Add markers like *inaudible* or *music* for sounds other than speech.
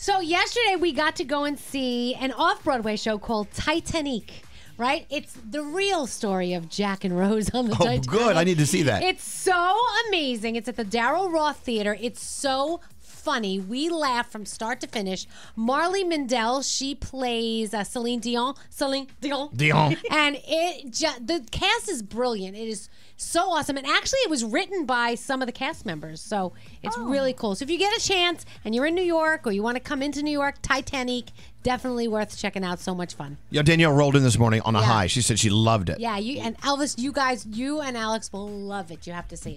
So yesterday we got to go and see an off-Broadway show called Titanique. Right? It's the real story of Jack and Rose on the Oh, Titanic. good. I need to see that. It's so amazing. It's at the Daryl Roth Theater. It's so funny. We laugh from start to finish. Marla Mindelle, she plays uh, Celine Dion. Celine Dion. Dion. *laughs* And it ju- the cast is brilliant. It is so awesome. And actually, it was written by some of the cast members. So it's really cool. So if you get a chance and you're in New York or you want to come into New York, Titanique, definitely worth checking out. So much fun. Yo, Danielle rolled in this morning on a Yeah. high. She said she loved it. Yeah, you and Elvis, you guys, you and Alex will love it. You have to see it.